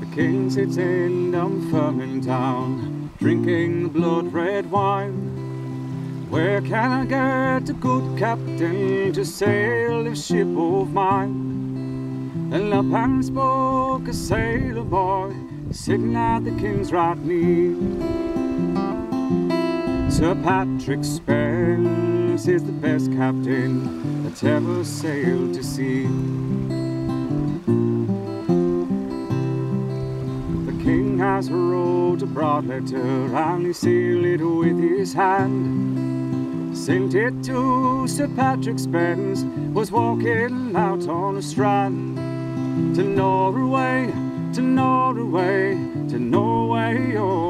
The king sits in Dunfermline town, drinking blood red wine. Where can I get a good captain to sail this ship of mine? And up and spoke a sailor boy, sitting at the king's right knee. Sir Patrick Spens. Spens is the best captain that's ever sailed to sea. The king has wrote a broad letter and he sealed it with his hand. Sent it to Sir Patrick Spens, was walking out on the strand. To Norway, to Norway, to Norway, o'er